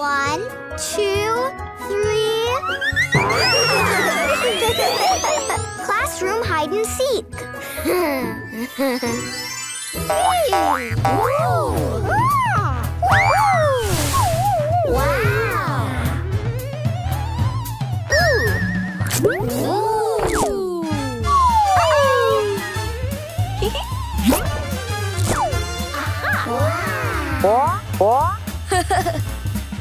One, two, three. Classroom hide and seek. Wow. Wow.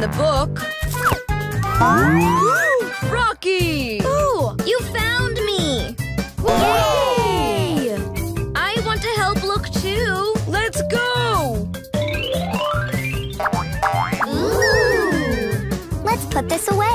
the book. Ooh, Rocky! Ooh, you found me! Yay! I want to help look too. Let's go! Ooh. Let's put this away.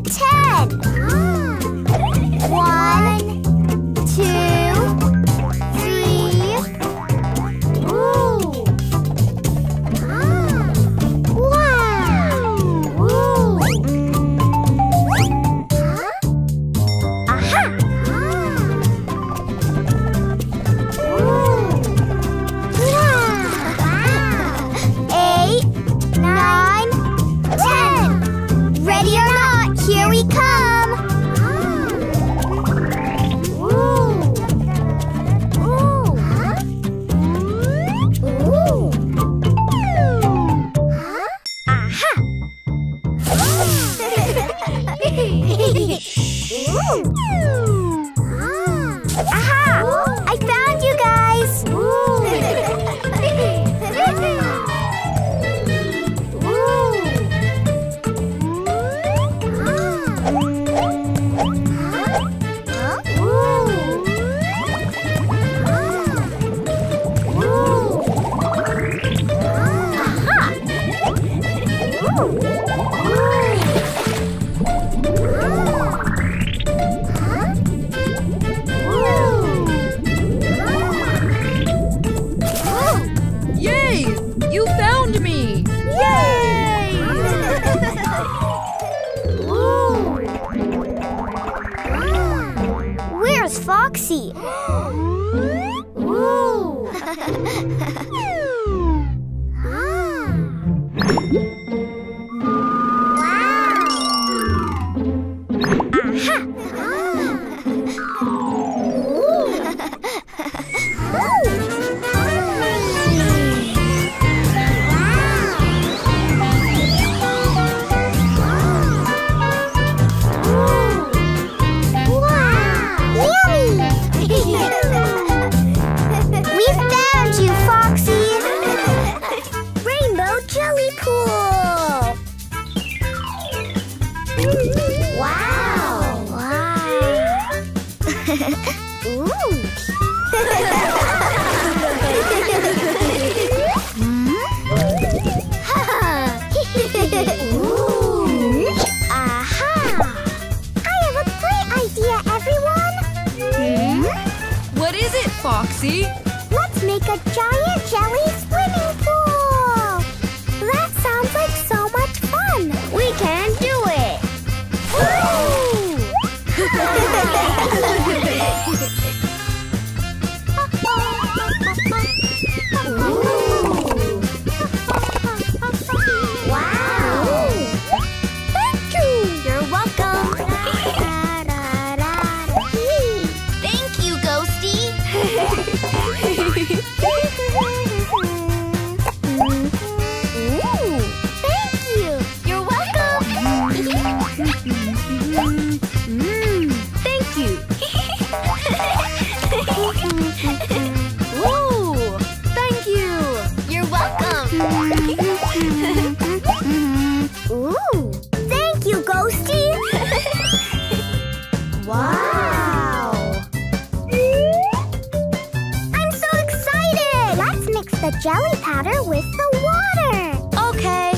ten. The jelly powder with the water. Okay.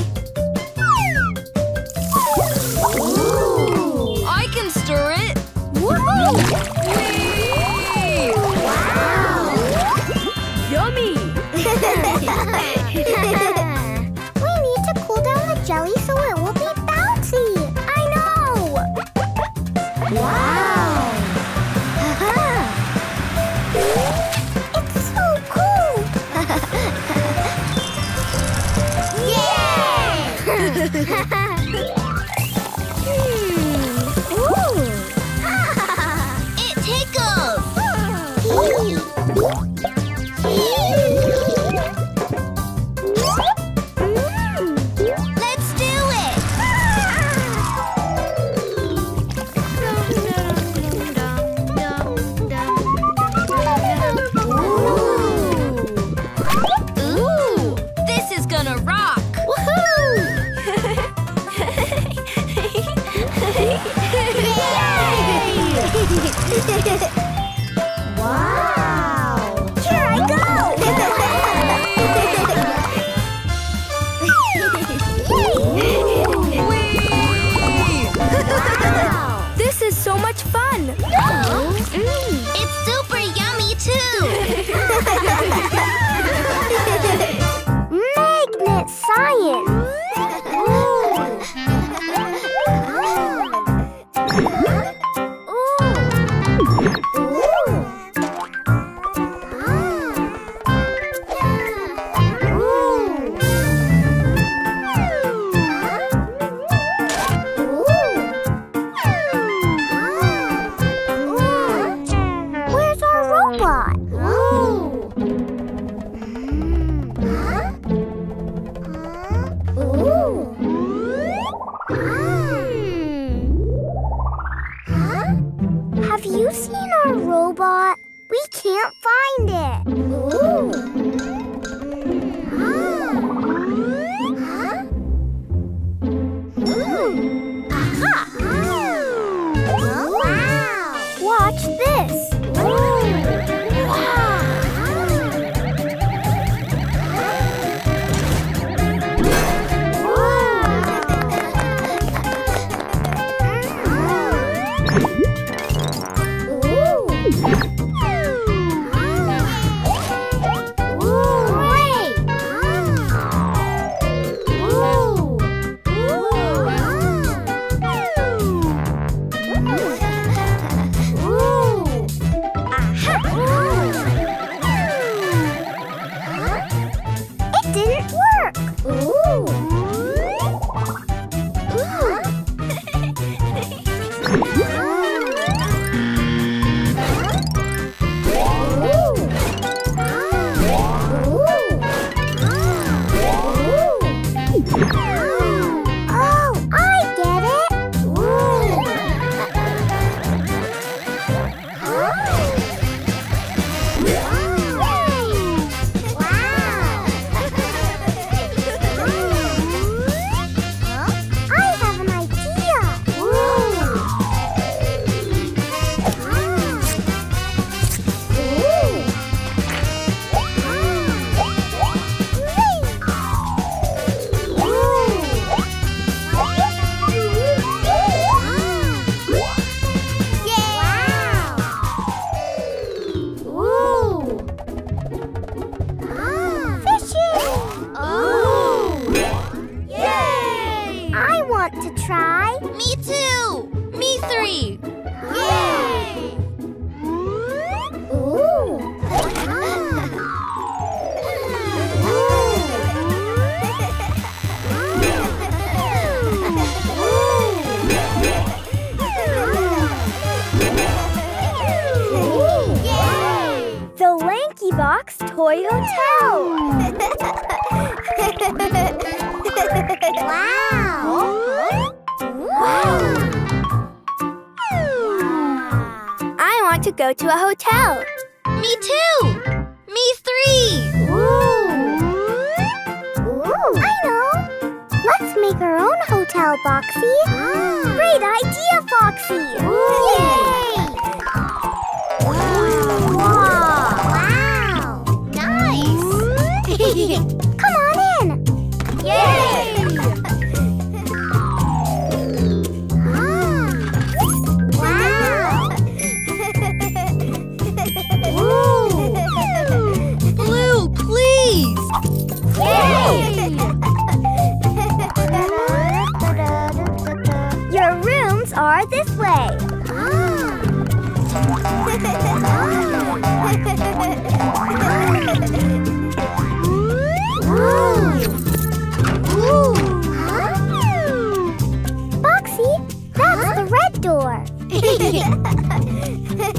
Ha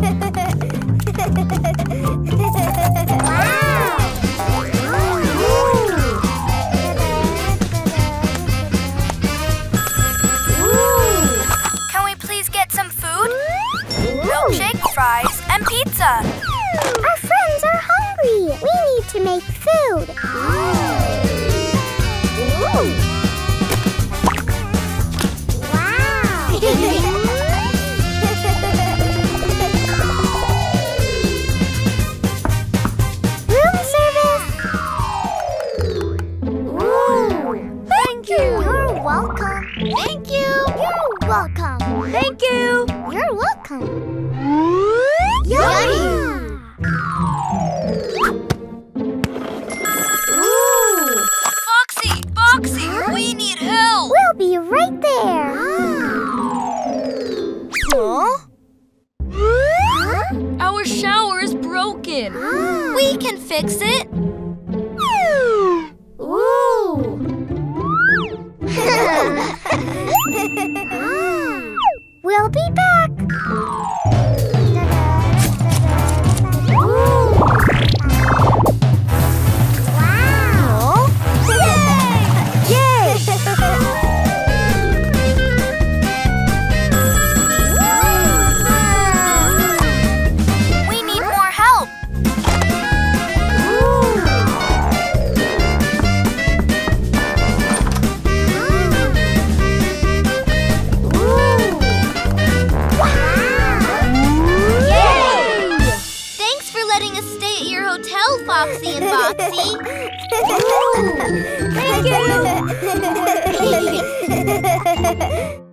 ha ha ha! Colorful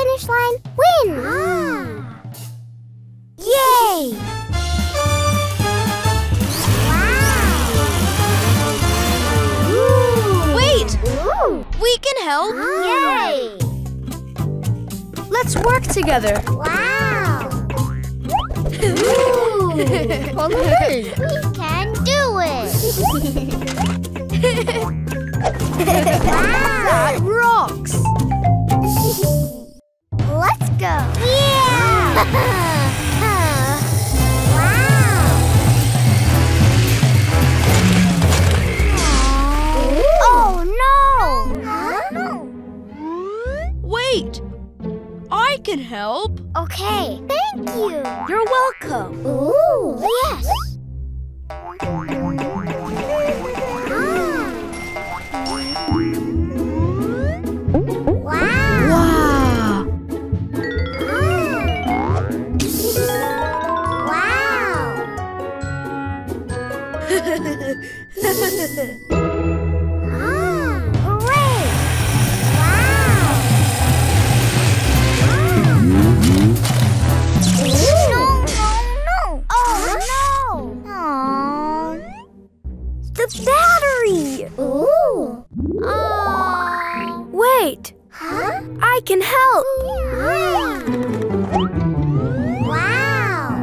finish line win! Ah. Yay! Wow! Ooh. Wait! Ooh. We can help! Ah. Yay! Let's work together! Wow! we can do it! wow. That rock! go! Yeah! Oh, Wait! I can help! Okay, thank you! You're welcome! Ooh, yes! can help. Wow.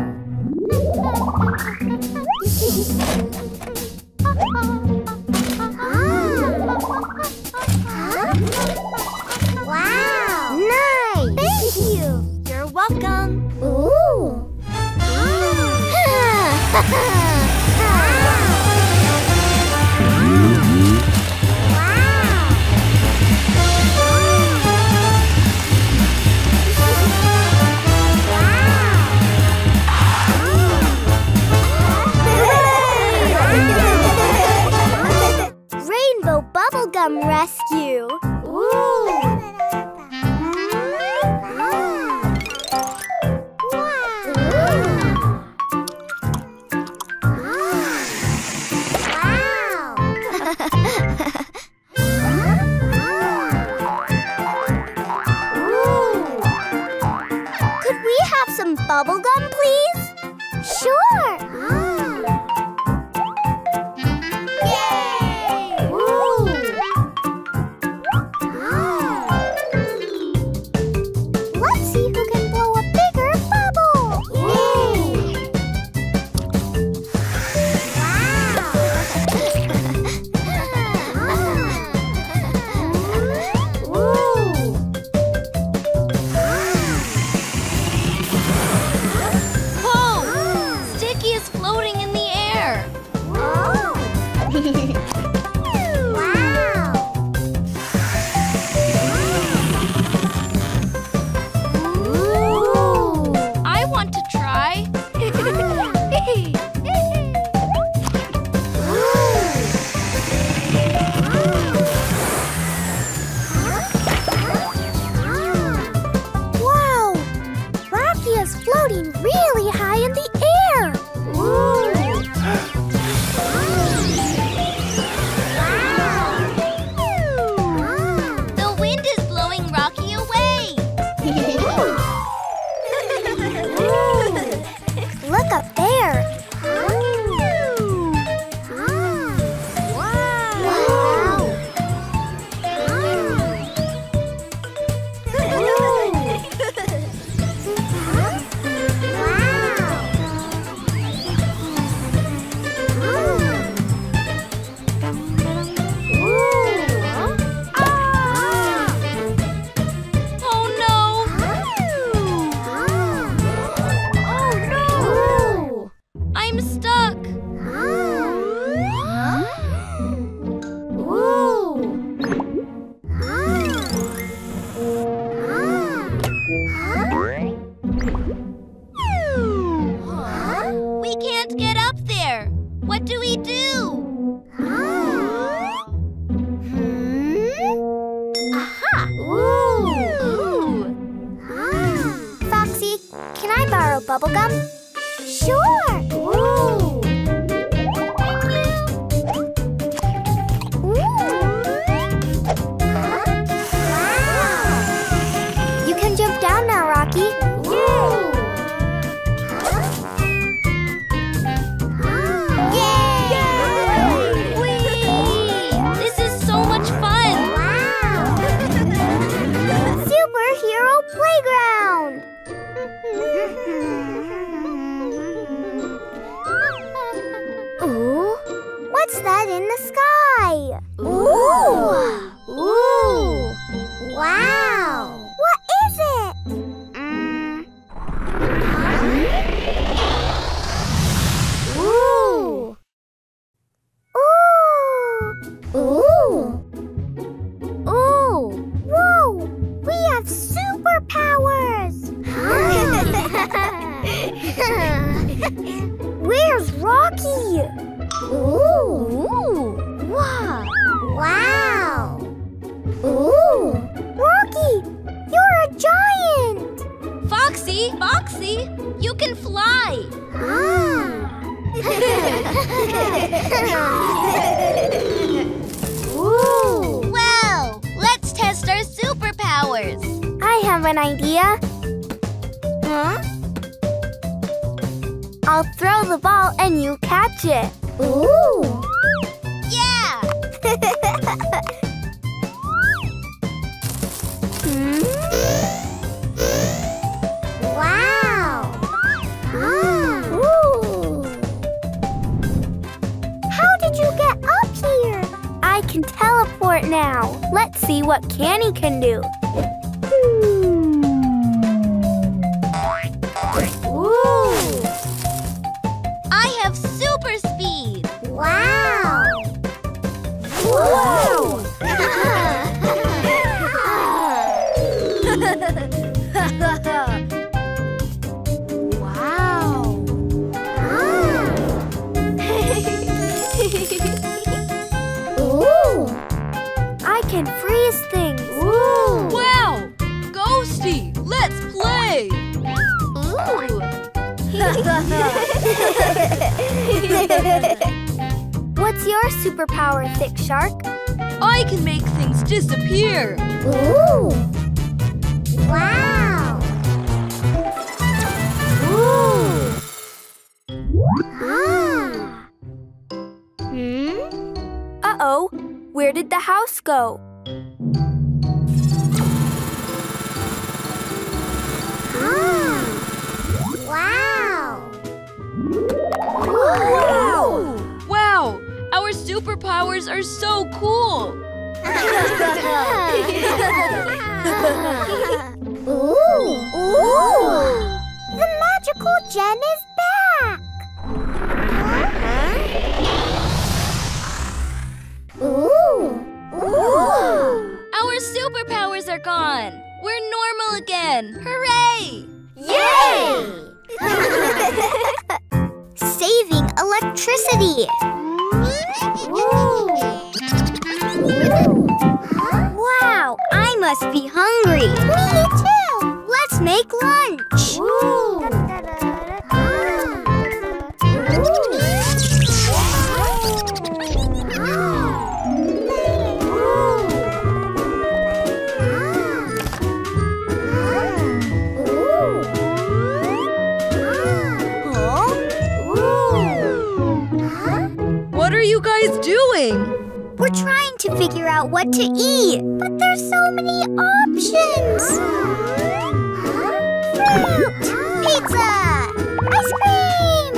wow. Nice. Thank you. You're welcome. Ooh. did the house go? Ah! Wow! Wow! Wow! Our superpowers are so cool! Ooh! Ooh! The magical gem is back! Huh? Ooh! superpowers are gone. We're normal again. Hooray! Yay! Saving electricity. wow, I must be hungry. Me too. Let's make lunch. Ooh. We're trying to figure out what to eat, but there's so many options. Fruit, pizza, ice cream.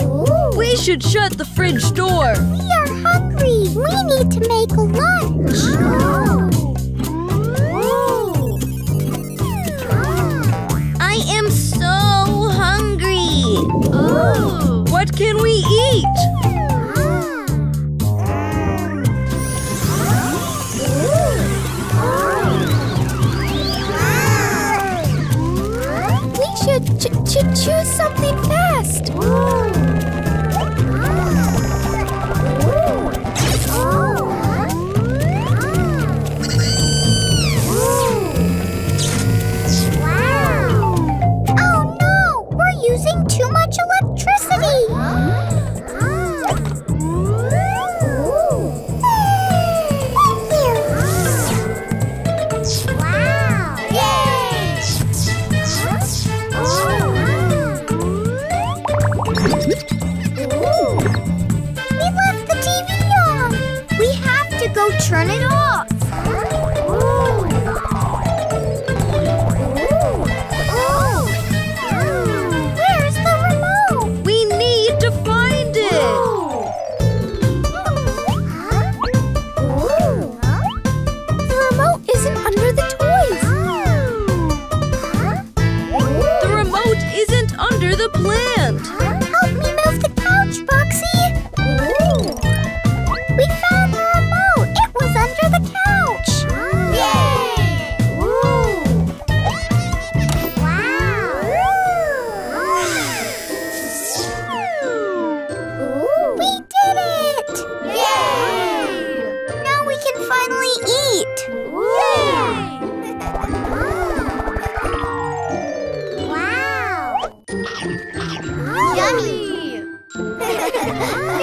Wow. We should shut the fridge door. We are hungry. We need to make lunch.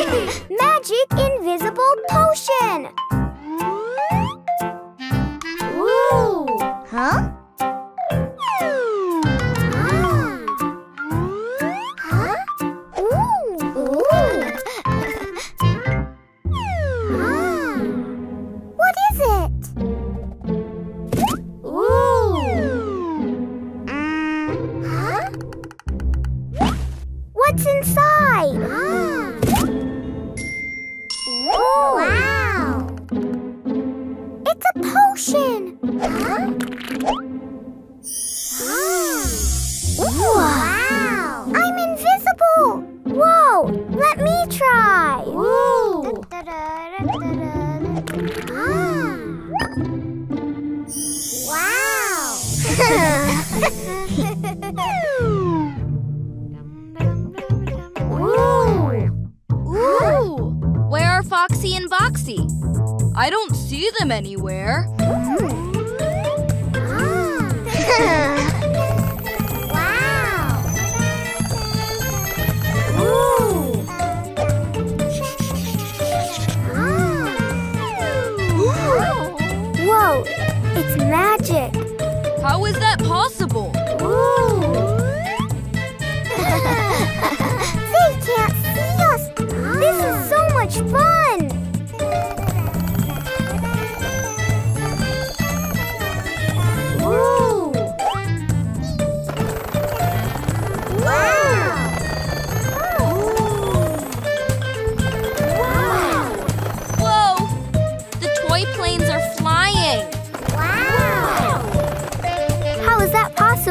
Magic Invisible Potion!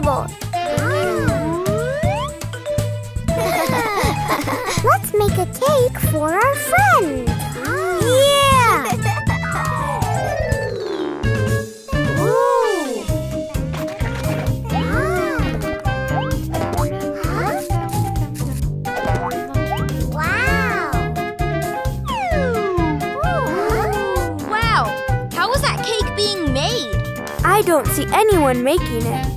possible. Let's make a cake for our friend. I don't see anyone making it.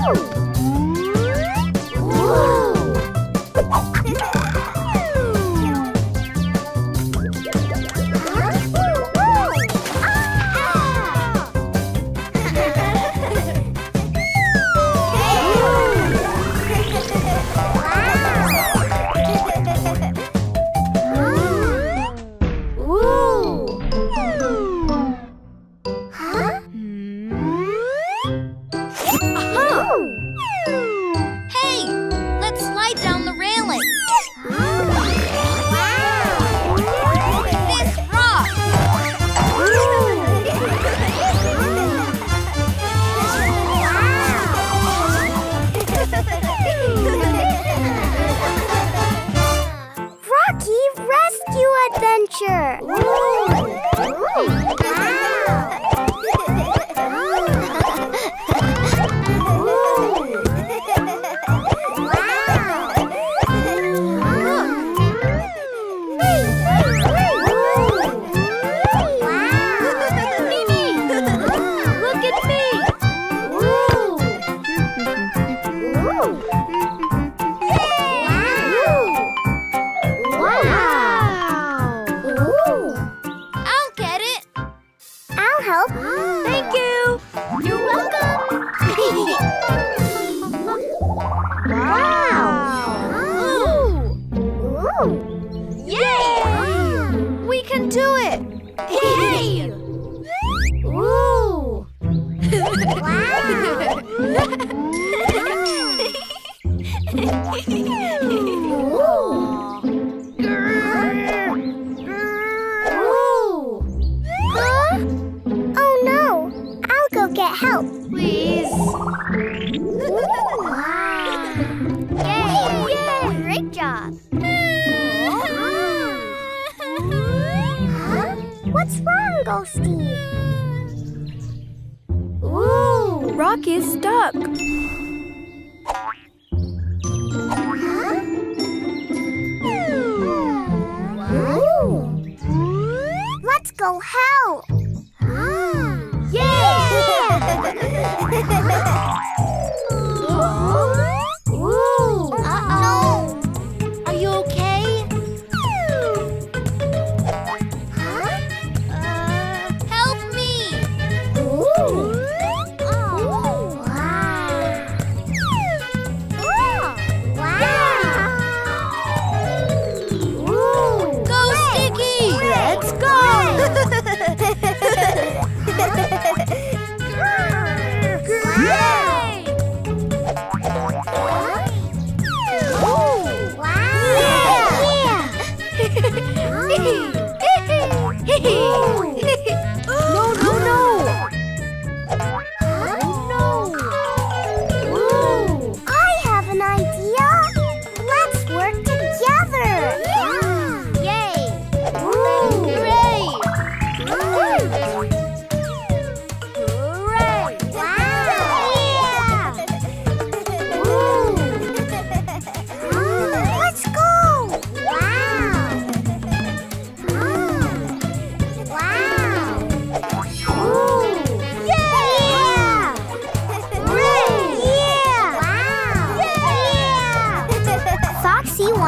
This. Help. Please. wow. Yay! Yay! Great job. huh? What's wrong, Ghosty? Ooh. Rock is stuck. Ooh. Let's go help.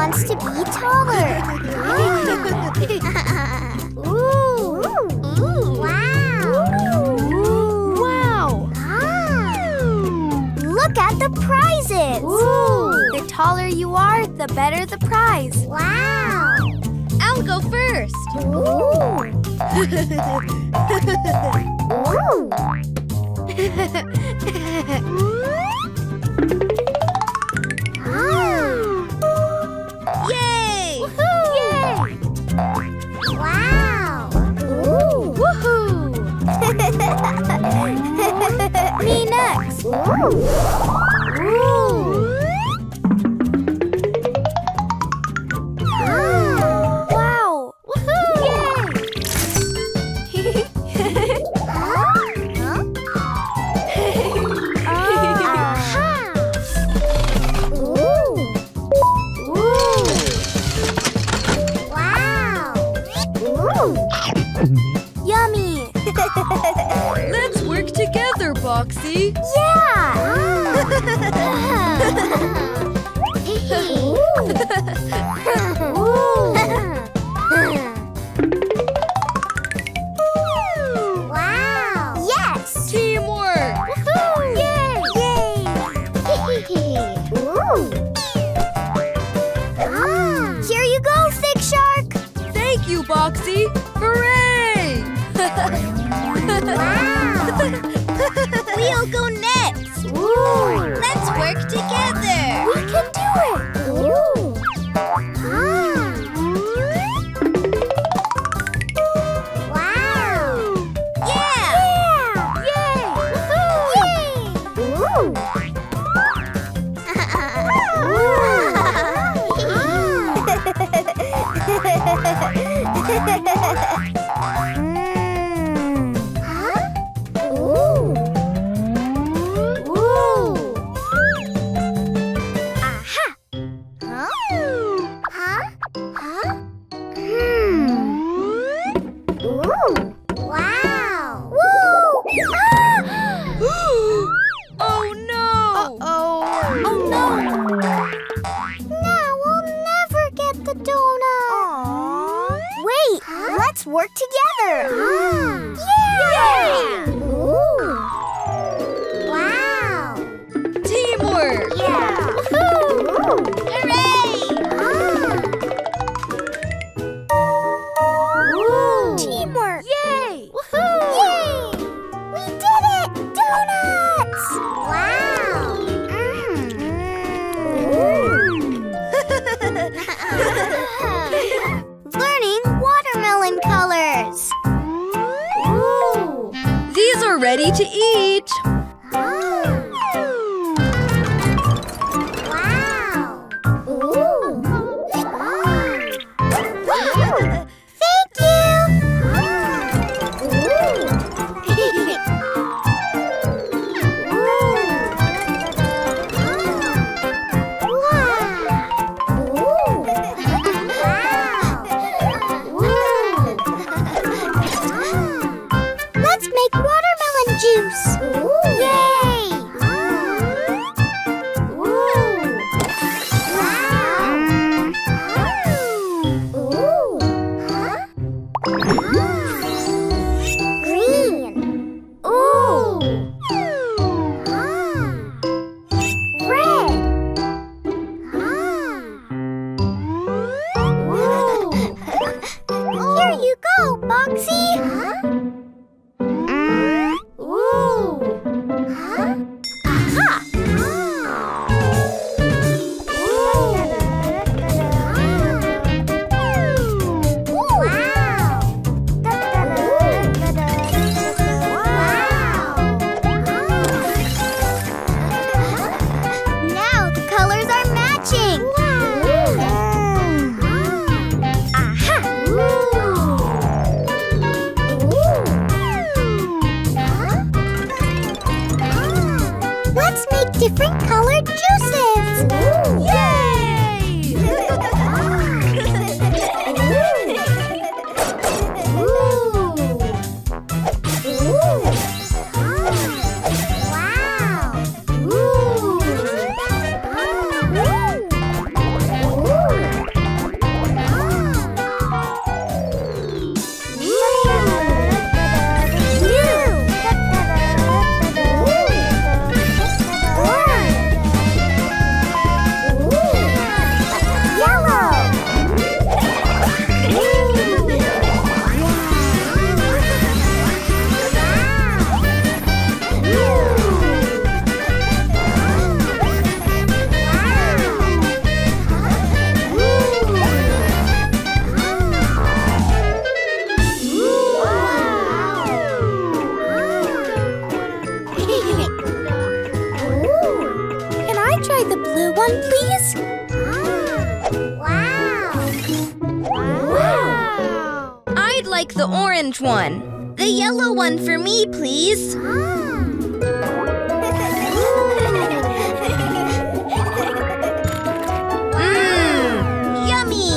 Wants to be taller. Ah. Ooh! Wow! Wow! Ah. Look at the prizes! Ooh. The taller you are, the better the prize. Wow! I'll go first. Ooh! Ooh! Música one, please? Wow. wow. Wow. I'd like the orange one. The yellow one for me, please. Ah. Mmm, yummy.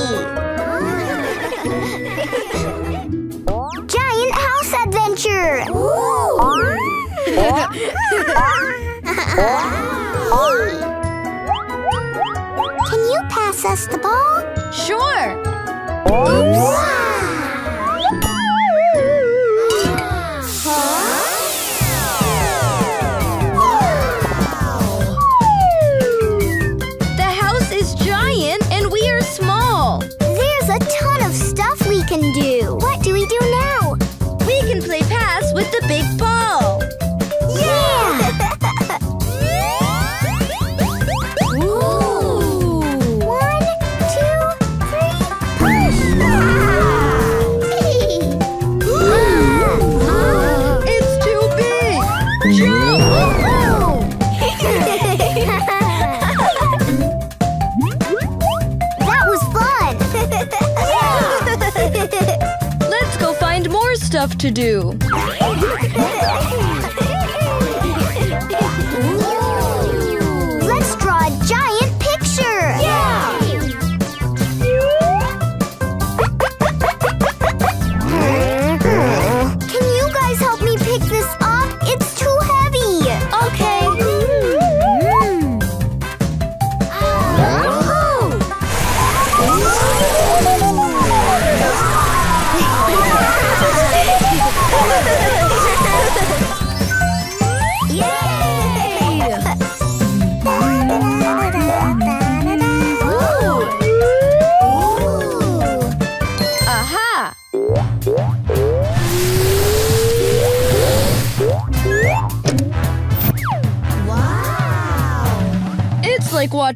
Giant house adventure! Ah. Sure! Oops! to do.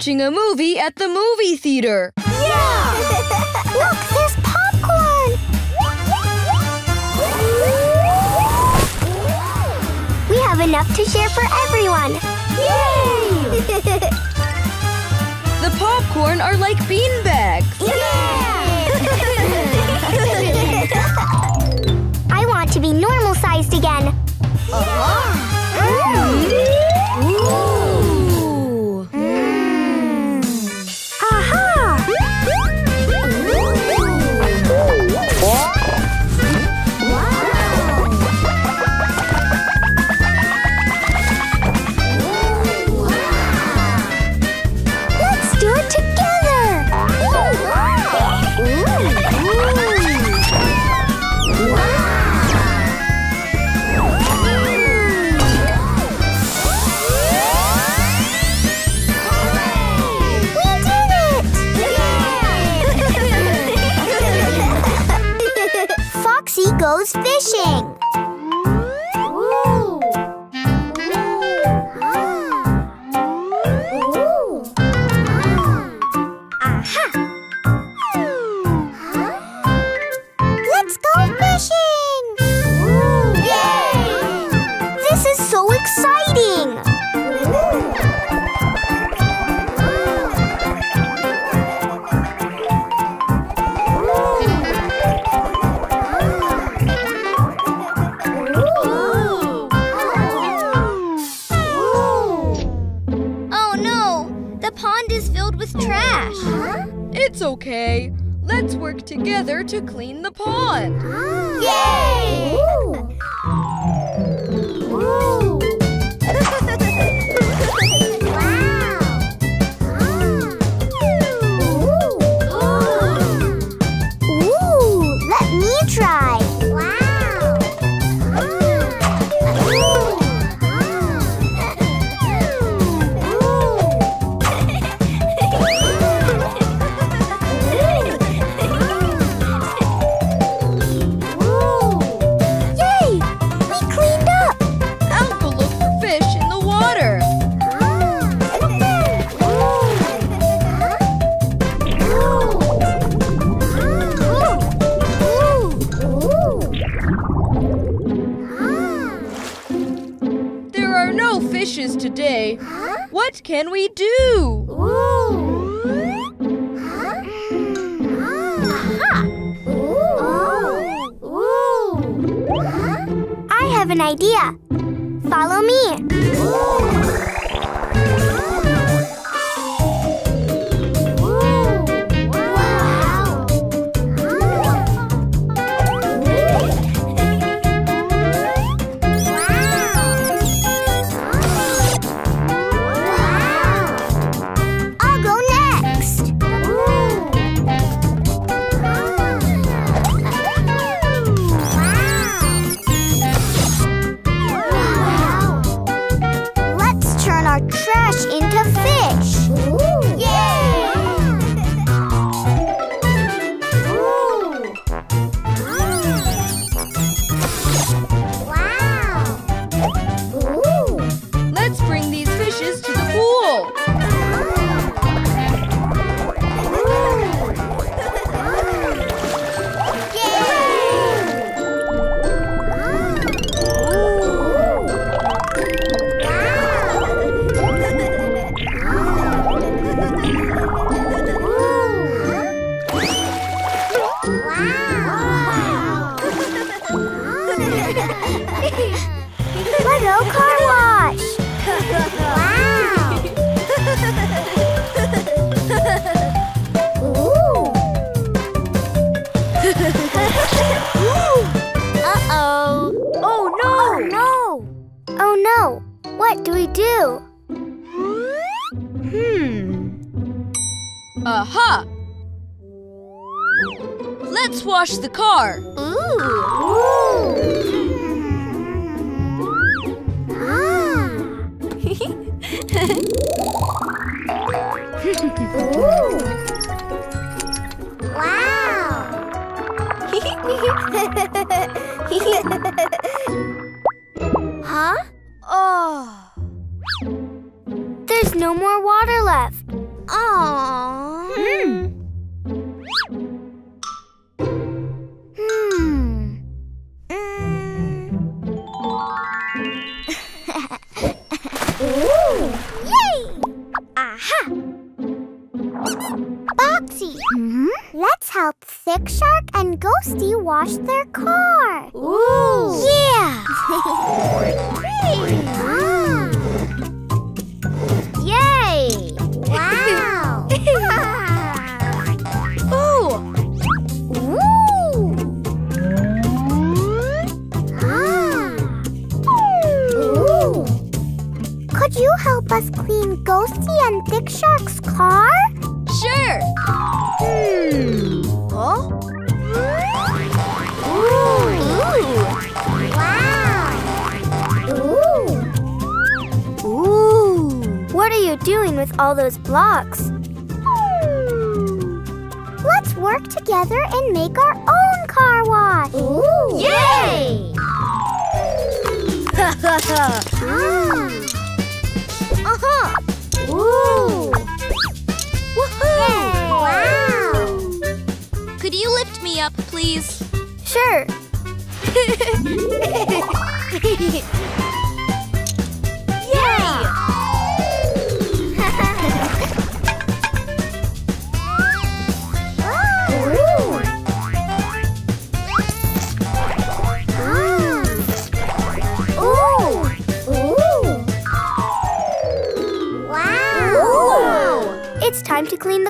watching a movie at the movie theater. Yeah! Look, there's popcorn! We have enough to share for everyone. Yay! the popcorn are like beanbags. Yeah! I want to be normal-sized again. Yeah. together to clean the pond. Boxy, let's help Thicc Shark and Ghosty wash their car. Ooh. Yeah! Ah. Yay! Wow! Ooh! Ah. Ooh! Could you help us clean Ghosty and Thicc Shark's car? Sure. Hmm. Huh? Wow! Ooh! Ooh! What are you doing with all those blocks? Let's work together and make our own car wash. Ooh! Yay! Ah. Uh-huh. Ooh! You lift me up, please? Sure. Yay! It's time to clean the.